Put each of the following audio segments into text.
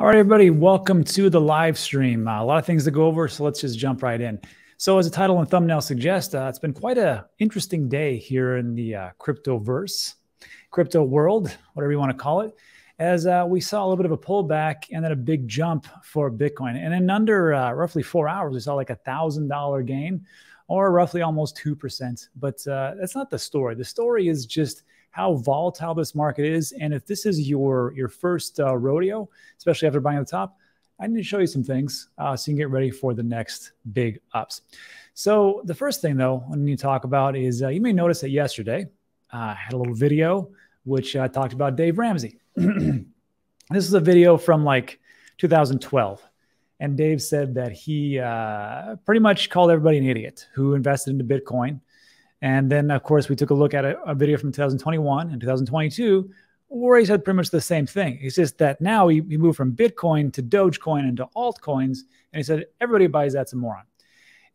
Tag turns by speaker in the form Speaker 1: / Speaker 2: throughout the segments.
Speaker 1: All right, everybody, welcome to the live stream. Uh, a lot of things to go over, so let's just jump right in. So, as the title and thumbnail suggest, uh, it's been quite an interesting day here in the uh, crypto verse, crypto world, whatever you want to call it, as uh, we saw a little bit of a pullback and then a big jump for Bitcoin. And in under uh, roughly four hours, we saw like a thousand dollar gain, or roughly almost two percent. But uh, that's not the story. The story is just how volatile this market is. And if this is your your first uh, rodeo, especially after buying the top, I need to show you some things uh, so you can get ready for the next big ups. So the first thing though, I need to talk about is uh, you may notice that yesterday uh, I had a little video which uh, talked about Dave Ramsey. this is a video from like 2012 and Dave said that he uh, pretty much called everybody an idiot who invested into Bitcoin and then, of course, we took a look at a, a video from 2021 and 2022 where he said pretty much the same thing. It's just that now he, he moved from Bitcoin to Dogecoin and to altcoins. And he said, everybody buys that's a moron.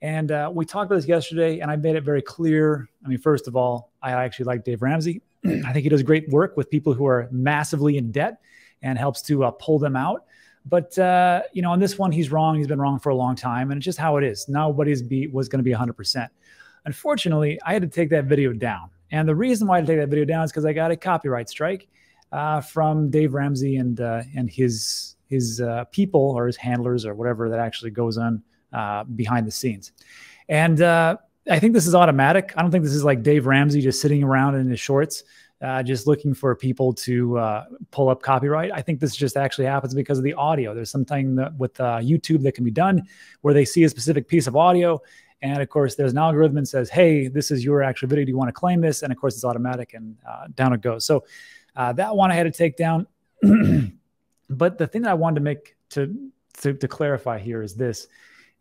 Speaker 1: And uh, we talked about this yesterday, and I made it very clear. I mean, first of all, I actually like Dave Ramsey. I think he does great work with people who are massively in debt and helps to uh, pull them out. But uh, you know, on this one, he's wrong. He's been wrong for a long time, and it's just how it is. Nobody's be was going to be 100 percent. Unfortunately, I had to take that video down. And the reason why I had to take that video down is because I got a copyright strike uh, from Dave Ramsey and uh, and his his uh, people or his handlers or whatever that actually goes on uh, behind the scenes. And uh, I think this is automatic. I don't think this is like Dave Ramsey just sitting around in his shorts. Uh, just looking for people to uh, pull up copyright. I think this just actually happens because of the audio. There's something that with uh, YouTube that can be done where they see a specific piece of audio and of course, there's an algorithm that says, hey, this is your actual video. Do you want to claim this? And of course, it's automatic and uh, down it goes. So uh, that one I had to take down. but the thing that I wanted to make to, to, to clarify here is this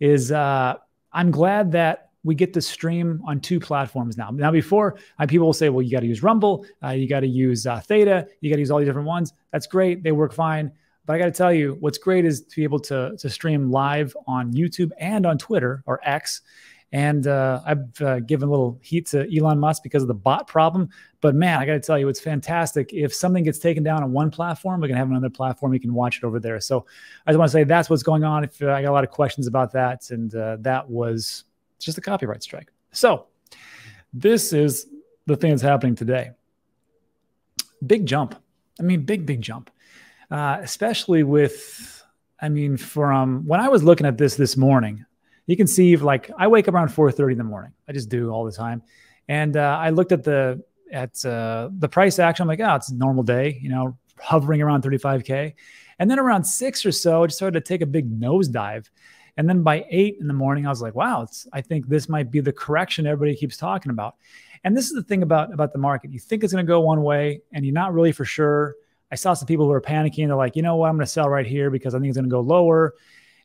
Speaker 1: is uh, I'm glad that we get to stream on two platforms now. Now, before people will say, well, you got to use Rumble, uh, you got to use uh, Theta, you got to use all these different ones. That's great. They work fine. But I got to tell you, what's great is to be able to, to stream live on YouTube and on Twitter or X. And uh, I've uh, given a little heat to Elon Musk because of the bot problem. But man, I got to tell you, it's fantastic. If something gets taken down on one platform, we can have another platform. You can watch it over there. So I just want to say that's what's going on. If uh, I got a lot of questions about that, and uh, that was just a copyright strike. So this is the thing that's happening today. Big jump. I mean, big, big jump uh, especially with, I mean, from when I was looking at this this morning, you can see like I wake up around 4:30 in the morning. I just do all the time, and uh, I looked at the at uh, the price action. I'm like, oh, it's a normal day, you know, hovering around 35k, and then around six or so, it started to take a big nosedive. And then by eight in the morning, I was like, wow, I think this might be the correction everybody keeps talking about. And this is the thing about about the market. You think it's going to go one way, and you're not really for sure. I saw some people who were panicking. They're like, you know what, I'm going to sell right here because I think it's going to go lower.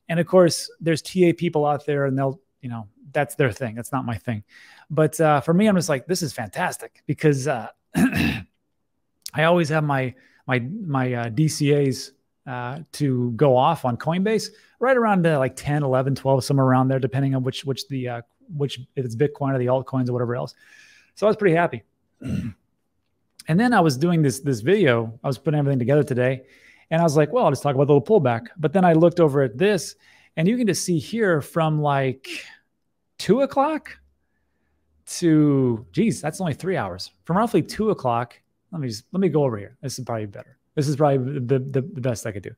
Speaker 1: And of course, there's TA people out there, and they'll, you know, that's their thing. That's not my thing. But uh, for me, I'm just like, this is fantastic because uh, I always have my my my uh, DCA's uh, to go off on Coinbase right around uh, like 10, 11, 12, somewhere around there, depending on which which the uh, which if it's Bitcoin or the altcoins or whatever else. So I was pretty happy. And then I was doing this this video. I was putting everything together today, and I was like, well, I'll just talk about the little pullback. But then I looked over at this, and you can just see here from like two o'clock to geez, that's only three hours. From roughly two o'clock. Let me just let me go over here. This is probably better. This is probably the, the, the best I could do.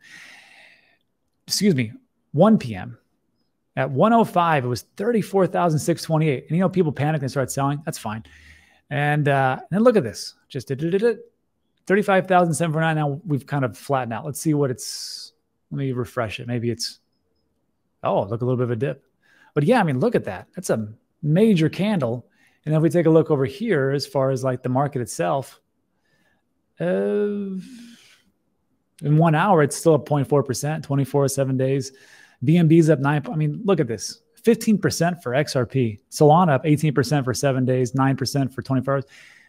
Speaker 1: Excuse me, 1 p.m. At 105, it was 34,628. And you know, people panic and start selling. That's fine. And, uh, and look at this. Just did it. 35,749. Now we've kind of flattened out. Let's see what it's. Let me refresh it. Maybe it's. Oh, look a little bit of a dip. But yeah, I mean, look at that. That's a major candle. And if we take a look over here, as far as like the market itself, uh, in one hour, it's still up 0.4%, 24 seven days. BNB's up nine. I mean, look at this. 15% for XRP. Solana up 18% for seven days, 9% for 24 hours.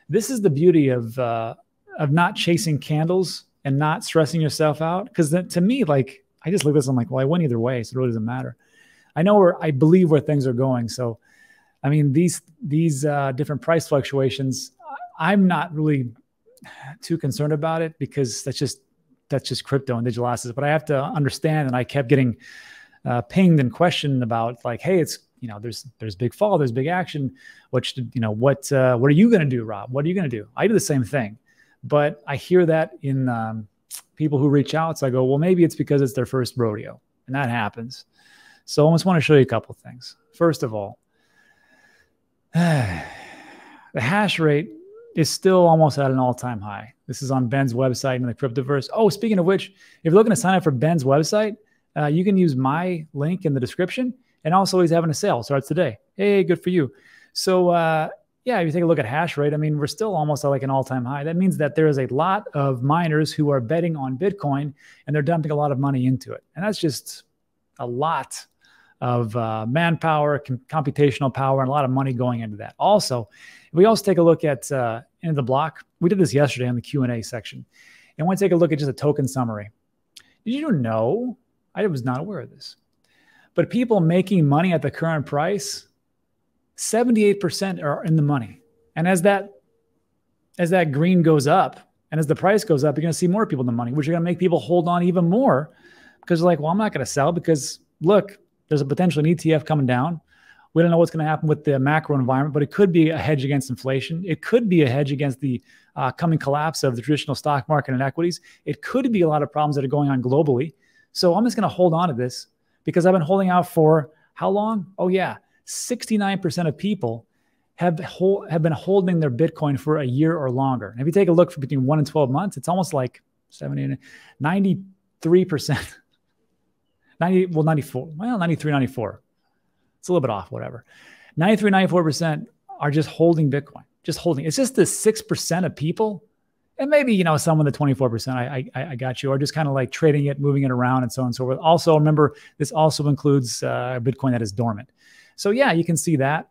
Speaker 1: This is the beauty of uh, of not chasing candles and not stressing yourself out. Because to me, like I just look at this, I'm like, well, I went either way, so it really doesn't matter. I know where I believe where things are going. So, I mean, these these uh, different price fluctuations, I'm not really too concerned about it because that's just that's just crypto and digital assets. But I have to understand, and I kept getting uh, pinged and questioned about like, hey, it's you know, there's there's big fall, there's big action. What should, you know, what uh, what are you going to do, Rob? What are you going to do? I do the same thing, but I hear that in um, people who reach out. So I go, well, maybe it's because it's their first rodeo, and that happens. So I almost want to show you a couple things. First of all, the hash rate is still almost at an all-time high. This is on Ben's website in the Cryptoverse. Oh, speaking of which, if you're looking to sign up for Ben's website, uh, you can use my link in the description. And also, he's having a sale. Starts today. Hey, good for you. So, uh, yeah, if you take a look at hash rate, I mean, we're still almost at like an all time high. That means that there is a lot of miners who are betting on Bitcoin and they're dumping a lot of money into it. And that's just a lot of uh, manpower, com- computational power, and a lot of money going into that. Also, we also take a look at uh, the block, we did this yesterday in the Q and A section, and to take a look at just a token summary. Did you know? I was not aware of this, but people making money at the current price 78% are in the money. And as that as that green goes up and as the price goes up, you're going to see more people in the money, which are going to make people hold on even more because they're like, well, I'm not going to sell because look, there's a potential an ETF coming down. We don't know what's going to happen with the macro environment, but it could be a hedge against inflation. It could be a hedge against the uh, coming collapse of the traditional stock market and equities. It could be a lot of problems that are going on globally. So I'm just going to hold on to this because I've been holding out for how long? Oh, yeah, 69% of people have hold, have been holding their Bitcoin for a year or longer. And if you take a look for between one and 12 months, it's almost like 70, 93%. 90, well, 94, well, 93, 94. It's a little bit off, whatever. 93, 94% are just holding Bitcoin, just holding. It's just the 6% of people, and maybe, you know, some of the 24%, I, I, I got you, are just kind of like trading it, moving it around and so on and so forth. Also, remember, this also includes uh, Bitcoin that is dormant. So yeah, you can see that.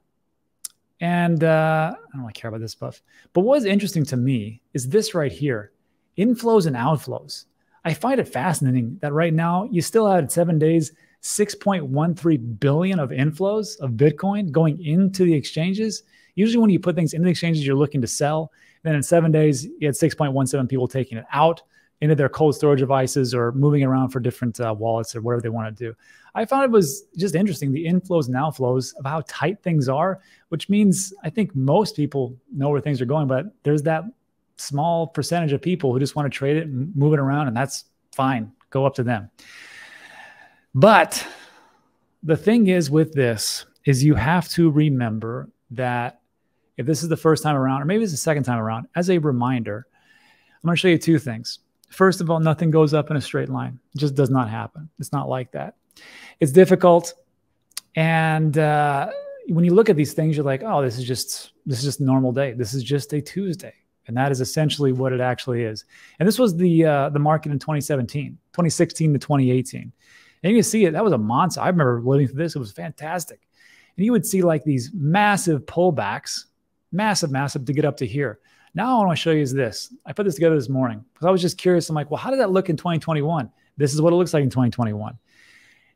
Speaker 1: And uh, I don't really care about this stuff. But what is interesting to me is this right here inflows and outflows. I find it fascinating that right now you still had seven days, 6.13 billion of inflows of Bitcoin going into the exchanges. Usually, when you put things into the exchanges, you're looking to sell. Then in seven days, you had 6.17 people taking it out into their cold storage devices or moving around for different uh, wallets or whatever they want to do. I found it was just interesting the inflows and outflows of how tight things are, which means I think most people know where things are going, but there's that small percentage of people who just want to trade it and move it around, and that's fine. Go up to them. But the thing is with this is you have to remember that if this is the first time around, or maybe it's the second time around, as a reminder, I'm going to show you two things. First of all, nothing goes up in a straight line. It just does not happen. It's not like that. It's difficult. And uh, when you look at these things, you're like, oh, this is just this is just normal day. This is just a Tuesday. And that is essentially what it actually is. And this was the uh, the market in 2017, 2016 to 2018. And you can see it. That was a monster. I remember living through this. It was fantastic. And you would see like these massive pullbacks, massive, massive to get up to here. Now, I want to show you is this. I put this together this morning because I was just curious. I'm like, well, how did that look in 2021? This is what it looks like in 2021.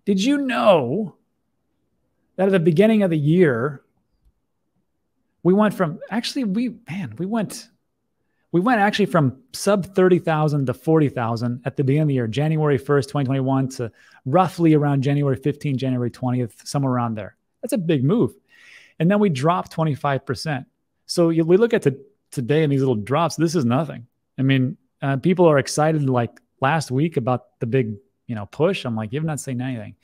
Speaker 1: Did you know that at the beginning of the year, we went from actually, we, man, we went we went actually from sub 30,000 to 40,000 at the beginning of the year, January 1st, 2021 to roughly around January 15th, January 20th, somewhere around there. That's a big move. And then we dropped 25%. So we look at the, today and these little drops, this is nothing. I mean, uh, people are excited like last week about the big, you know, push. I'm like, you've not seen anything.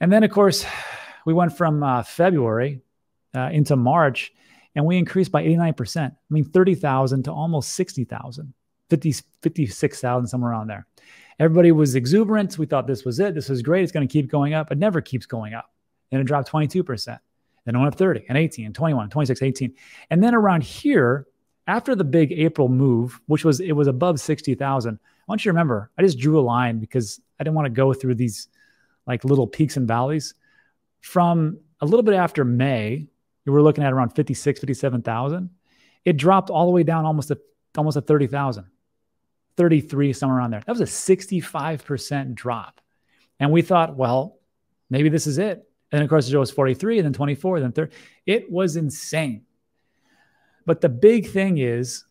Speaker 1: And then, of course, we went from uh, February uh, into March and we increased by 89%. I mean, 30,000 to almost 60,000, 50, 56,000, somewhere around there. Everybody was exuberant. We thought this was it. This was great. It's going to keep going up. It never keeps going up. Then it dropped 22%. Then it went up 30 and 18 and 21, 26, 18. And then around here, after the big April move, which was it was above 60,000. I want you to remember, I just drew a line because I didn't want to go through these like little peaks and valleys. From a little bit after May, we were looking at around 56, 57,000. It dropped all the way down almost at almost at 30,000, 33, somewhere around there. That was a 65% drop. And we thought, well, maybe this is it. And of course, it was 43, and then 24, and then 30. It was insane. But the big thing is,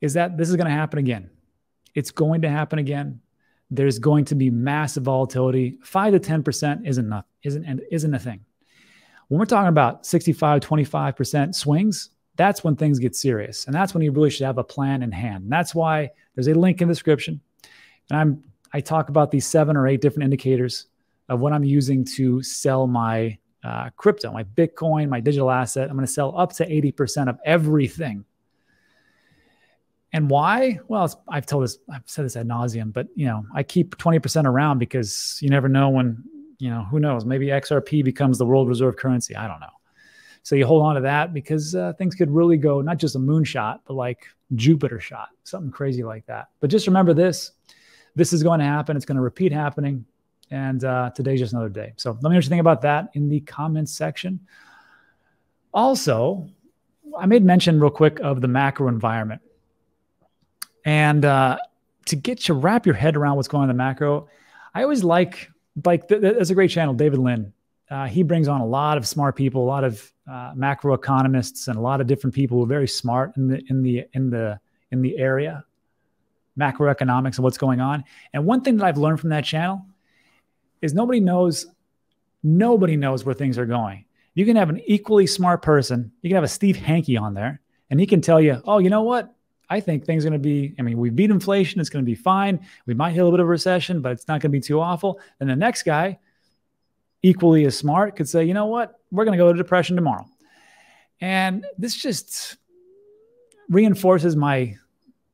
Speaker 1: is that this is going to happen again. It's going to happen again. There's going to be massive volatility. Five to 10% isn't enough, isn't, isn't a thing. When we're talking about 65, 25% swings, that's when things get serious. And that's when you really should have a plan in hand. And that's why there's a link in the description. And I'm I talk about these seven or eight different indicators of what I'm using to sell my uh, crypto, my Bitcoin, my digital asset. I'm going to sell up to 80% of everything. And why? Well, I've told this, I've said this ad nauseum, but you know, I keep 20% around because you never know when, you know, who knows? Maybe XRP becomes the world reserve currency. I don't know. So you hold on to that because uh, things could really go not just a moonshot, but like Jupiter shot, something crazy like that. But just remember this: this is going to happen. It's going to repeat happening. And uh, today's just another day. So let me know what you think about that in the comments section. Also, I made mention real quick of the macro environment. And uh, to get you wrap your head around what's going on in the macro, I always like like th- there's a great channel, David Lin. Uh, he brings on a lot of smart people, a lot of uh, macro economists, and a lot of different people who are very smart in the in the in the in the area, macroeconomics and what's going on. And one thing that I've learned from that channel is nobody knows nobody knows where things are going. You can have an equally smart person. You can have a Steve Hanke on there, and he can tell you, "Oh, you know what? I think things are going to be. I mean, we beat inflation. It's going to be fine. We might hit a little bit of recession, but it's not going to be too awful." And the next guy, equally as smart, could say, "You know what? We're going to go to depression tomorrow." And this just reinforces my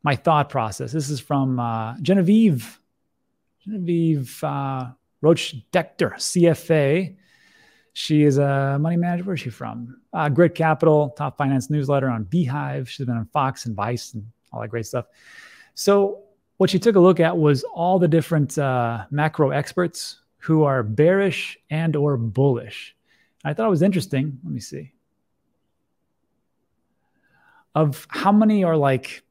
Speaker 1: my thought process. This is from uh, Genevieve. Genevieve. Uh, Roach Decter, CFA. She is a money manager. Where's she from? Uh, Grit Capital, top finance newsletter on Beehive. She's been on Fox and Vice and all that great stuff. So, what she took a look at was all the different uh, macro experts who are bearish and or bullish. I thought it was interesting. Let me see. Of how many are like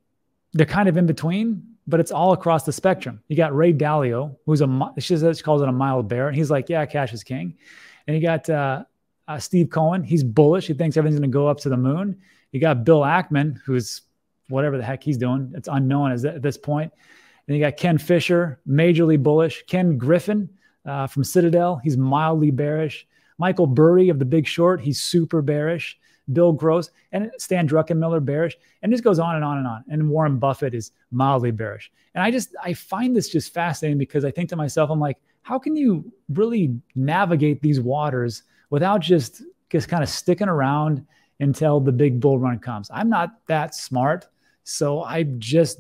Speaker 1: they're kind of in between but it's all across the spectrum. You got Ray Dalio, who's a she, says, she calls it a mild bear, and he's like, yeah, cash is king. And you got uh, uh, Steve Cohen, he's bullish. He thinks everything's going to go up to the moon. You got Bill Ackman, who's whatever the heck he's doing. It's unknown at this point. And you got Ken Fisher, majorly bullish. Ken Griffin uh, from Citadel, he's mildly bearish. Michael Burry of The Big Short, he's super bearish. Bill Gross, and Stan Druckenmiller bearish, and this goes on and on and on. And Warren Buffett is mildly bearish. And I just I find this just fascinating because I think to myself, I'm like, how can you really navigate these waters without just just kind of sticking around until the big bull run comes? I'm not that smart, so I'm just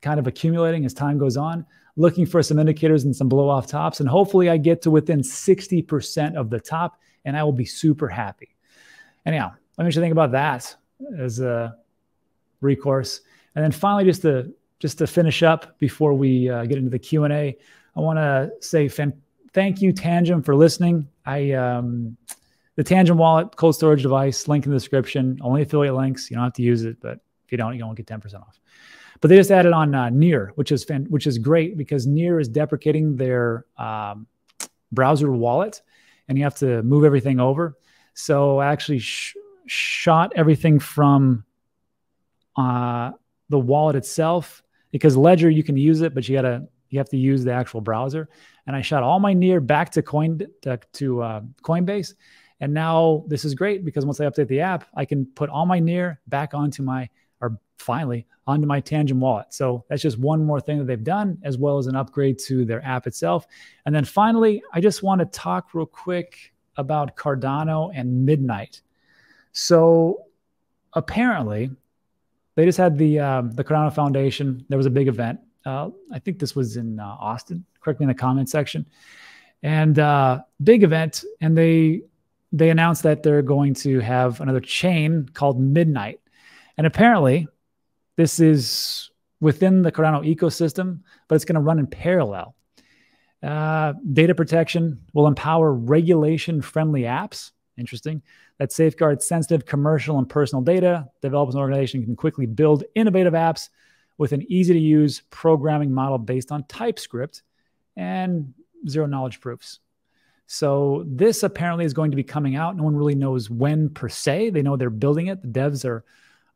Speaker 1: kind of accumulating as time goes on, looking for some indicators and some blow off tops, and hopefully I get to within 60% of the top, and I will be super happy. Anyhow, let me just think about that as a recourse. And then finally, just to just to finish up before we uh, get into the Q and A, I want to say fan- thank you, Tangem, for listening. I um, the Tangem wallet cold storage device link in the description. Only affiliate links. You don't have to use it, but if you don't, you won't get ten percent off. But they just added on uh, Near, which is fan- which is great because Near is deprecating their um, browser wallet, and you have to move everything over. So actually, sh- shot everything from uh, the wallet itself because Ledger you can use it, but you gotta you have to use the actual browser. And I shot all my near back to Coin to, to uh, Coinbase, and now this is great because once I update the app, I can put all my near back onto my or finally onto my Tangem wallet. So that's just one more thing that they've done, as well as an upgrade to their app itself. And then finally, I just want to talk real quick about Cardano and Midnight. So apparently, they just had the um, the Cardano Foundation. There was a big event. Uh, I think this was in uh, Austin. Correct me in the comment section. And uh, big event, and they they announced that they're going to have another chain called Midnight, and apparently, this is within the Cardano ecosystem, but it's going to run in parallel. Uh, data protection will empower regulation friendly apps. Interesting that safeguards sensitive commercial and personal data. Developers and organizations can quickly build innovative apps with an easy to use programming model based on TypeScript and zero knowledge proofs. So this apparently is going to be coming out. No one really knows when per se. They know they're building it. The devs are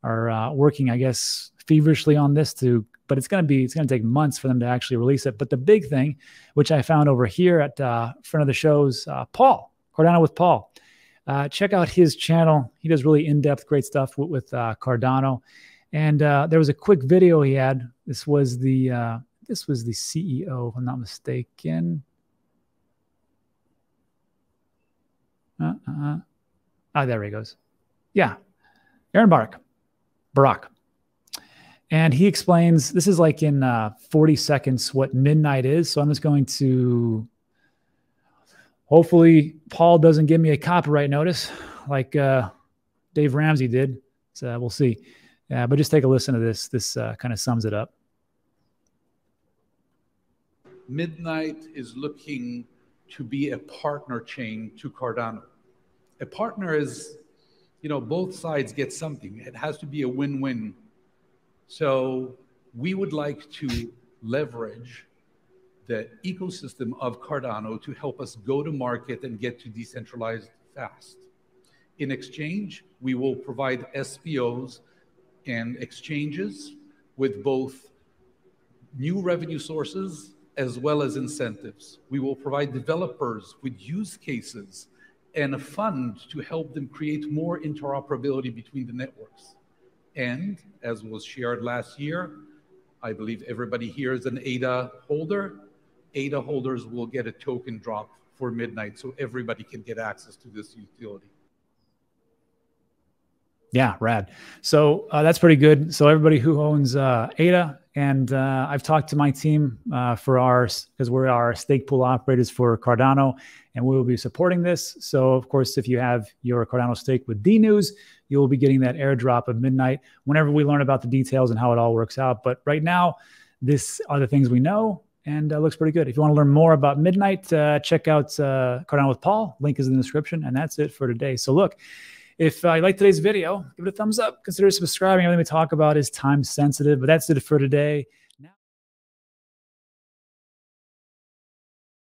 Speaker 1: are uh, working, I guess, feverishly on this to but it's going to be it's going to take months for them to actually release it. But the big thing, which I found over here at uh, front of the shows, uh, Paul Cardano with Paul. Uh, check out his channel. He does really in-depth, great stuff with, with uh, Cardano. And uh, there was a quick video he had. This was the uh, this was the CEO, if I'm not mistaken. Uh, uh, ah, there he goes. Yeah, Eran Barak. Barak. And he explains this is like in uh, 40 seconds what midnight is. So I'm just going to hopefully Paul doesn't give me a copyright notice like uh, Dave Ramsey did. So we'll see. Yeah, but just take a listen to this. This uh, kind of sums it up.
Speaker 2: Midnight is looking to be a partner chain to Cardano. A partner is, you know, both sides get something. It has to be a win win. So we would like to leverage the ecosystem of Cardano to help us go to market and get to decentralized fast. In exchange, we will provide SPOs and exchanges with both new revenue sources as well as incentives. We will provide developers with use cases and a fund to help them create more interoperability between the networks. And as was shared last year, I believe everybody here is an ADA holder. ADA holders will get a token drop for midnight so everybody can get access to this utility.
Speaker 1: Yeah, rad. So uh, that's pretty good. So everybody who owns uh, ADA, and uh, I've talked to my team uh, for ours because we're our stake pool operators for Cardano, and we will be supporting this. So of course, if you have your Cardano stake with D News, you will be getting that airdrop of midnight whenever we learn about the details and how it all works out. But right now, this are the things we know, and uh, looks pretty good. If you want to learn more about midnight, uh, check out Cardano with Paul. Link is in the description, and that's it for today. So look. If uh, you like today's video, give it a thumbs up. Consider subscribing. Everything we talk about is time sensitive, but that's it for today.